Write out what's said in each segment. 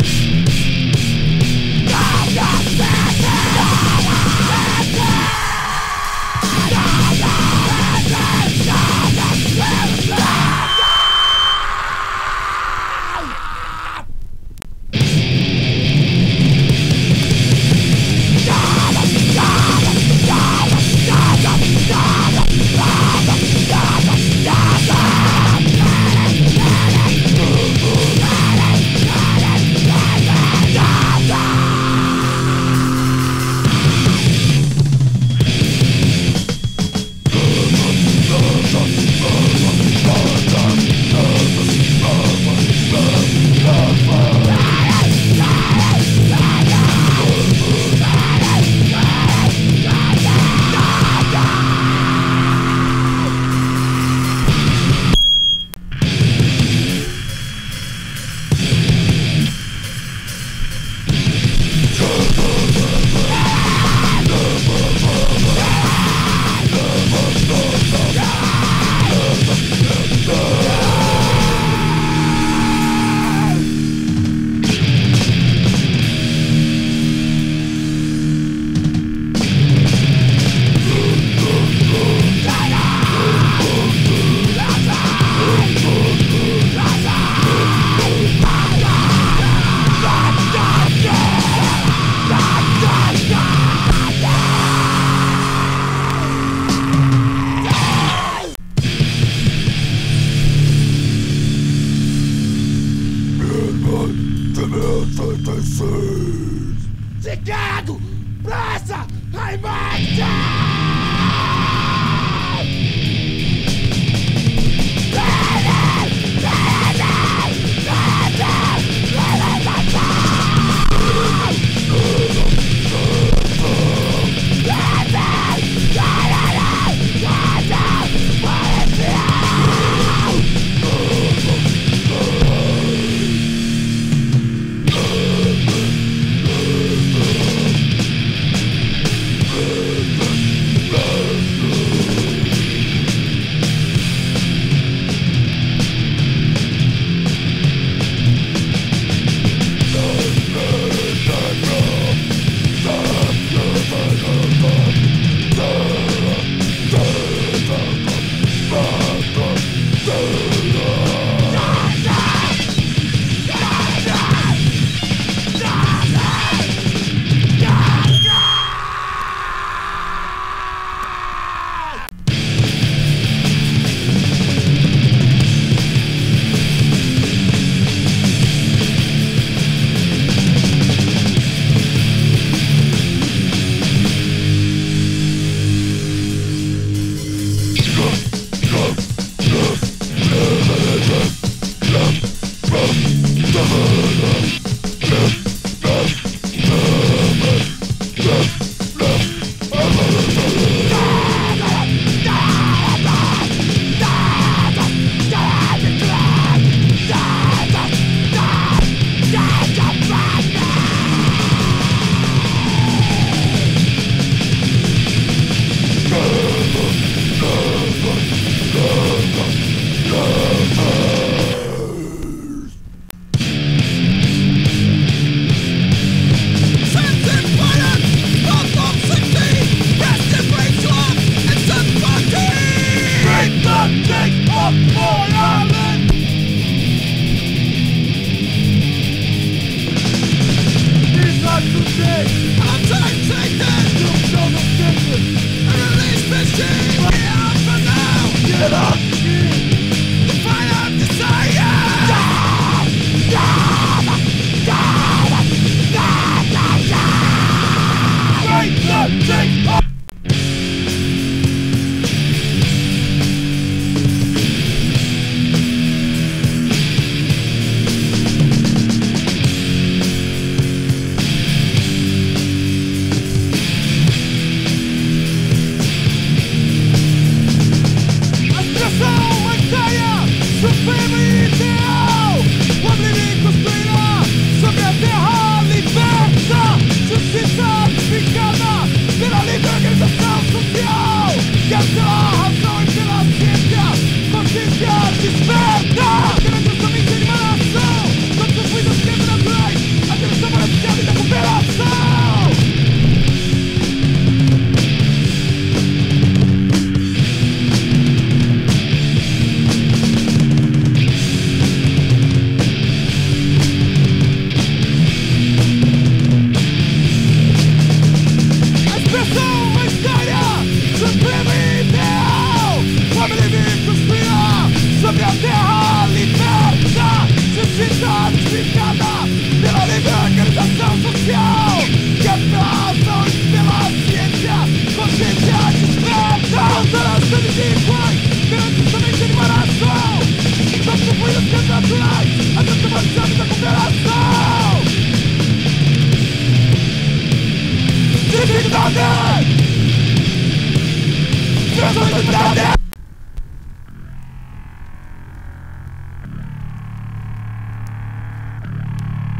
Yeah.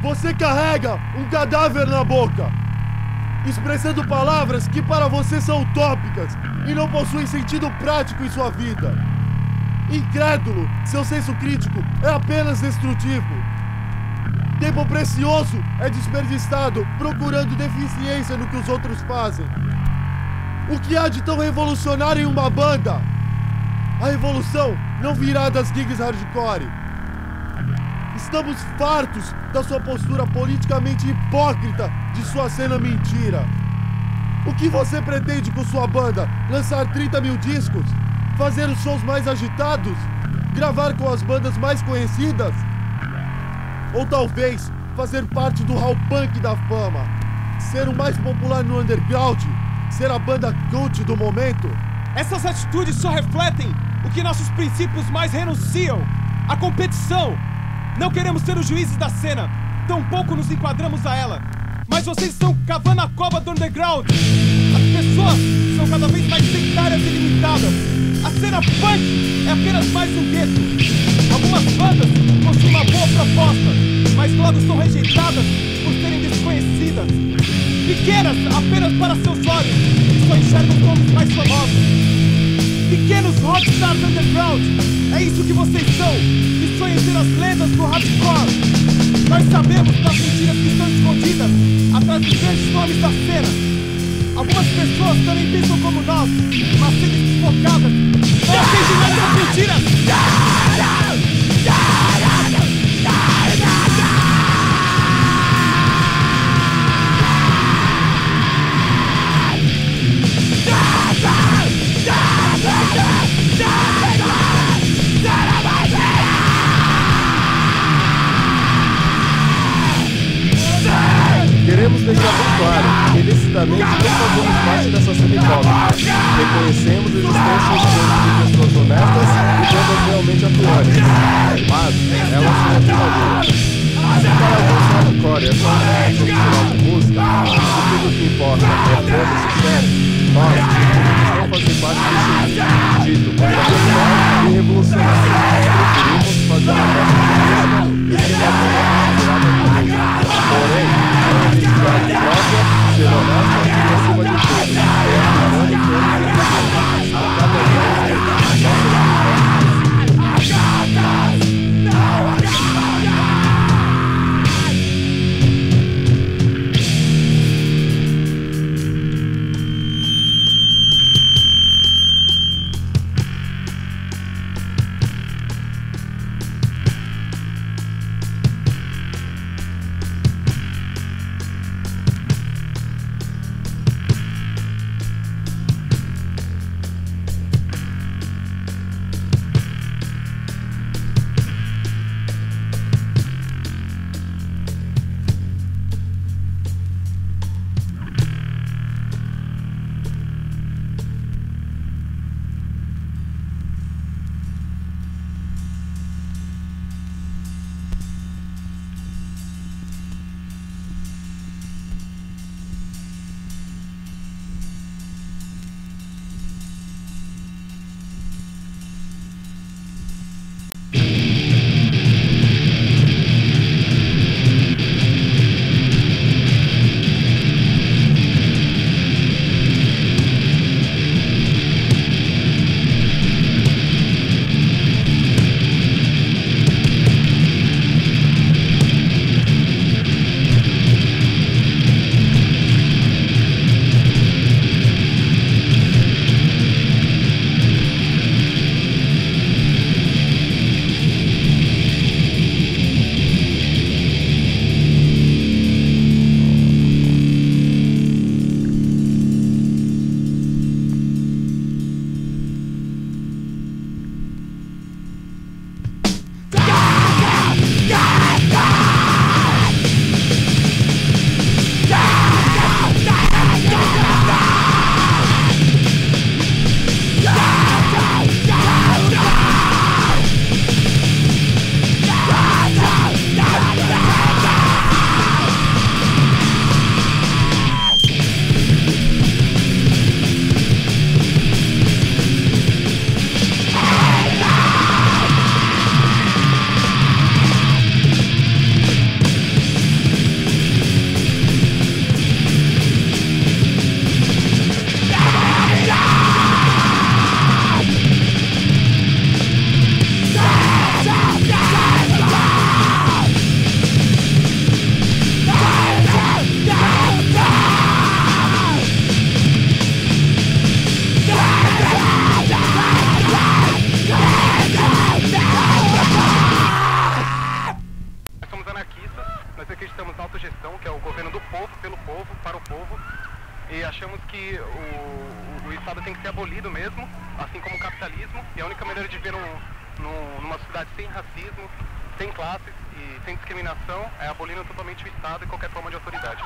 Você carrega um cadáver na boca, expressando palavras que para você são utópicas e não possuem sentido prático em sua vida. Incrédulo, seu senso crítico é apenas destrutivo. Tempo precioso é desperdiçado procurando deficiência no que os outros fazem o que há de tão revolucionário em uma banda? A revolução não virá das gigs hardcore. Estamos fartos da sua postura politicamente hipócrita de sua cena mentira. O que você pretende com sua banda? Lançar 30 mil discos? Fazer os shows mais agitados? Gravar com as bandas mais conhecidas? Ou talvez fazer parte do hall punk da fama? Ser o mais popular no underground? Ser a banda cult do momento? Essas atitudes só refletem o que nossos princípios mais renunciam: a competição. Não queremos ser os juízes da cena, tampouco nos enquadramos a ela. Mas vocês estão cavando a cova do underground. As pessoas são cada vez mais sectárias e limitadas. A cena punk é apenas mais um gueto. Algumas bandas possuem uma boa proposta, mas logo são rejeitadas por serem desconhecidas. Pequenas apenas para seus olhos, que só enxergam os nomes mais famosos. Pequenos rockstars underground, é isso que vocês são, que sonham ser as lendas do hardcore. Nós sabemos das mentiras que estão escondidas atrás dos grandes nomes da cena. Algumas pessoas também pensam como nós, mas sendo desfocadas. Não aceitem mais mentiras! Queremos deixar bem claro que decididamente não fazemos parte dessa cena hipócrita. Reconhecemos a existência de pessoas honestas e bandas realmente atuantes, mas elas são afirmadoras. Se para alguns hardcore é só abolido mesmo, assim como o capitalismo. E a única maneira de viver num, num, numa sociedade sem racismo, sem classes e sem discriminação é abolindo totalmente o Estado e qualquer forma de autoridade.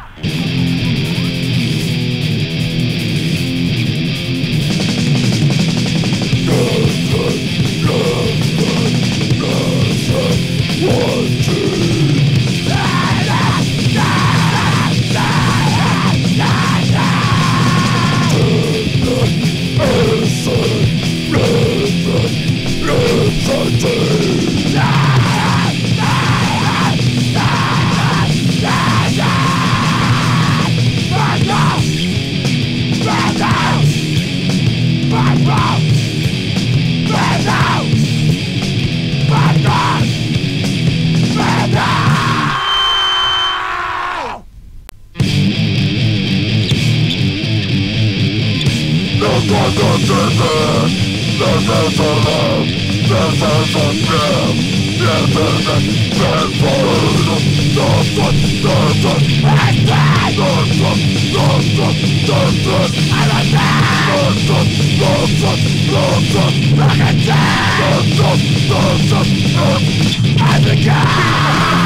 I've got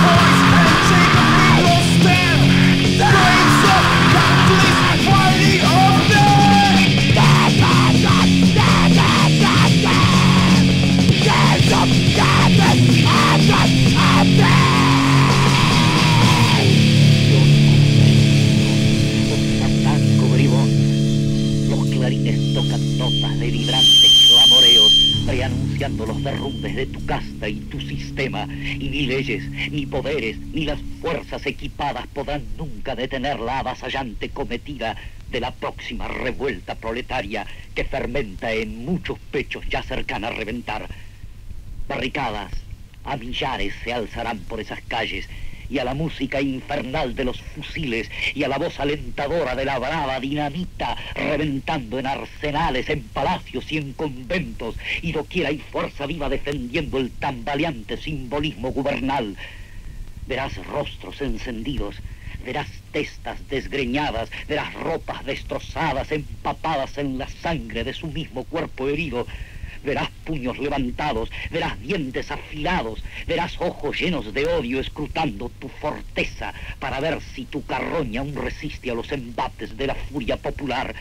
voice and los derrumbes de tu casta y tu sistema. Y ni leyes, ni poderes, ni las fuerzas equipadas podrán nunca detener la avasallante cometida de la próxima revuelta proletaria que fermenta en muchos pechos ya cercana a reventar. Barricadas a millares se alzarán por esas calles y a la música infernal de los fusiles y a la voz alentadora de la brava dinamita reventando en arsenales, en palacios y en conventos y doquiera hay fuerza viva defendiendo el tambaleante simbolismo gubernal. Verás rostros encendidos, verás testas desgreñadas, verás ropas destrozadas, empapadas en la sangre de su mismo cuerpo herido. Verás puños levantados, verás dientes afilados, verás ojos llenos de odio escrutando tu forteza para ver si tu carroña aún resiste a los embates de la furia popular.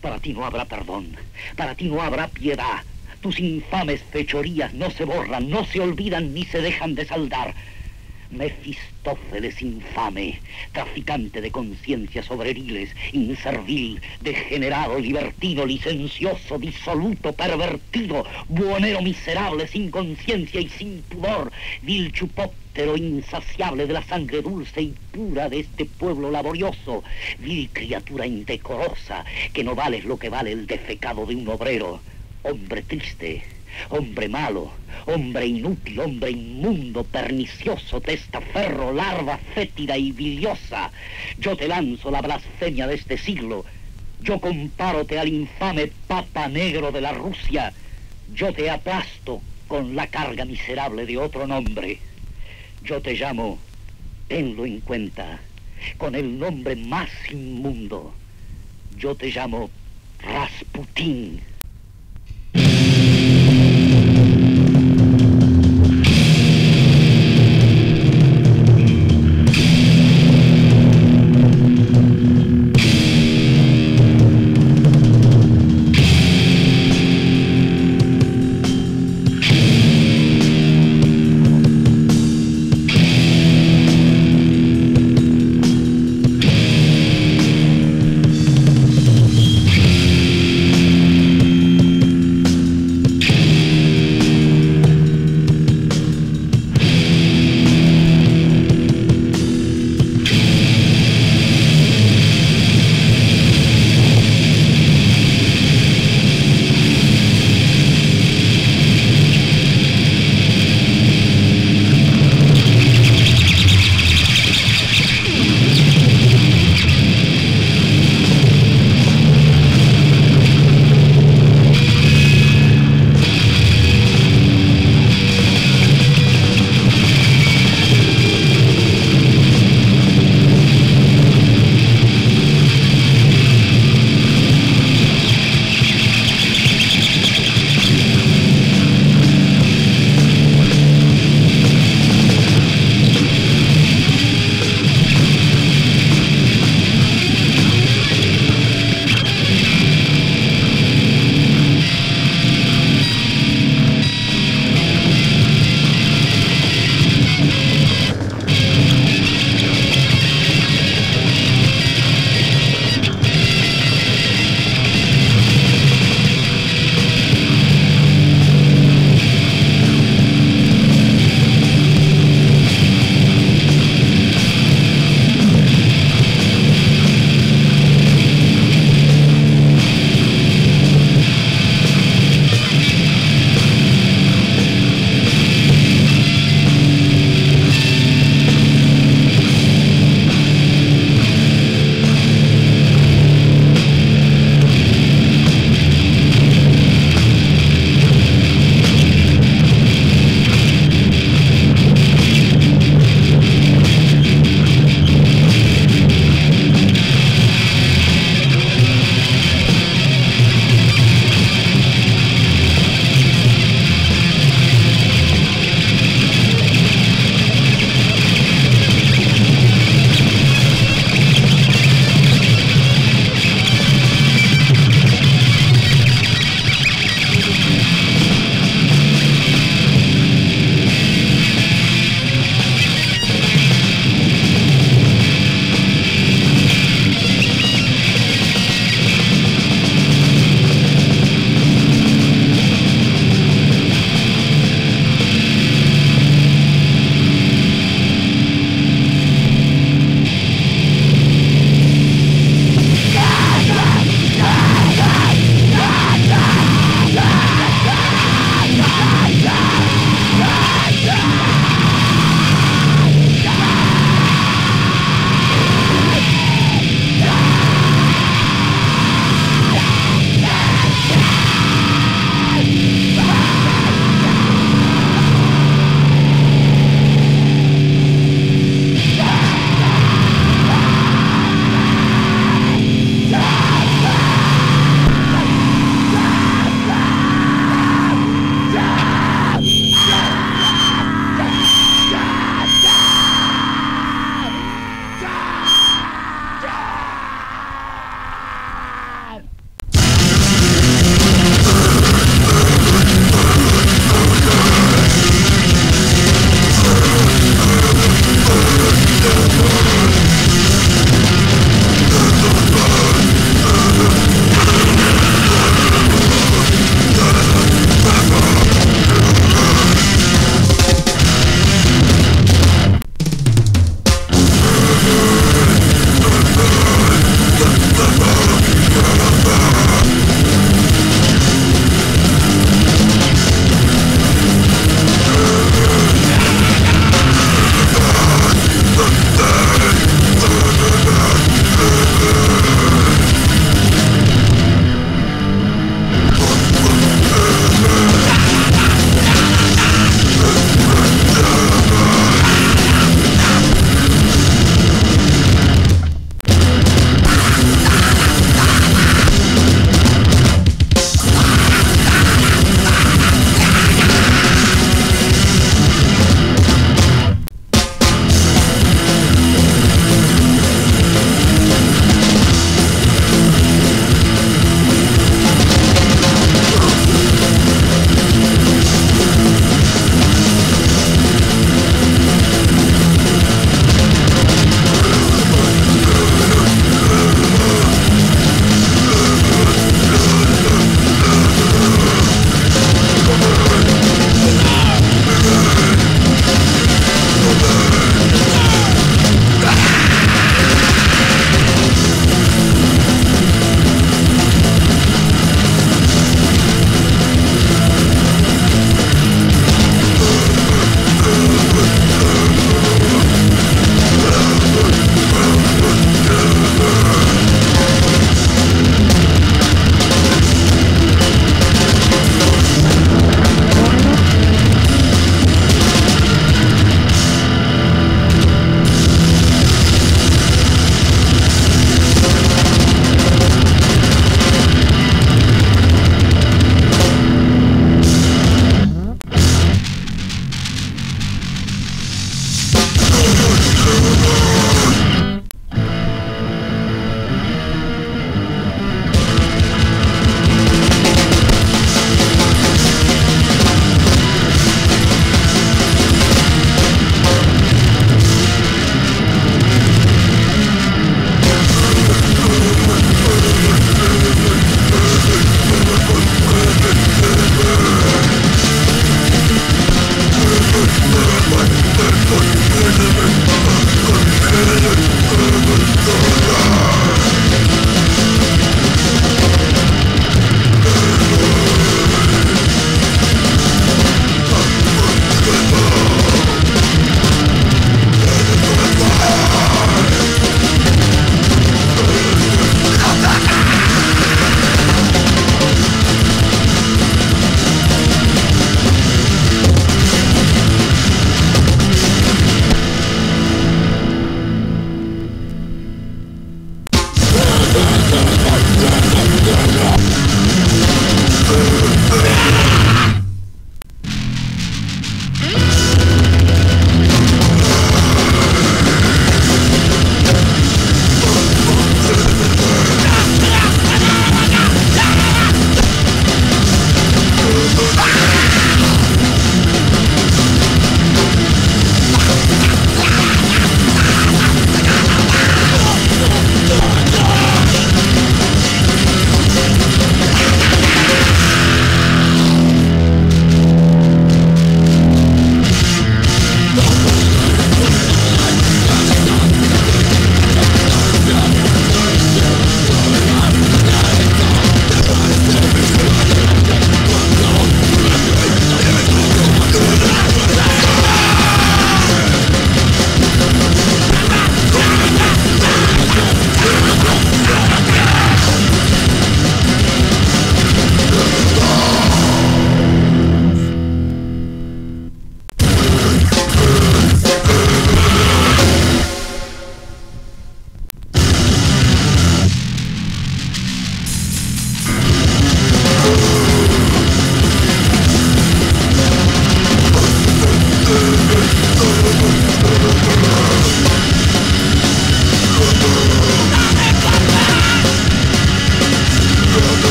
Para ti no habrá perdón, para ti no habrá piedad. Tus infames fechorías no se borran, no se olvidan ni se dejan de saldar. Mefistófeles infame, traficante de conciencias obreriles, inservil, degenerado, libertino, licencioso, disoluto, pervertido, buonero miserable, sin conciencia y sin pudor, vil chupóptero insaciable de la sangre dulce y pura de este pueblo laborioso, vil criatura indecorosa, que no vales lo que vale el defecado de un obrero, hombre triste, Hombre malo, hombre inútil, hombre inmundo, pernicioso, testaferro, larva fétida y biliosa. Yo te lanzo la blasfemia de este siglo. Yo compárote al infame Papa Negro de la Rusia. Yo te aplasto con la carga miserable de otro nombre. Yo te llamo, tenlo en cuenta, con el nombre más inmundo. Yo te llamo Rasputín.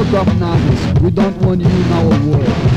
We don't want you in our world.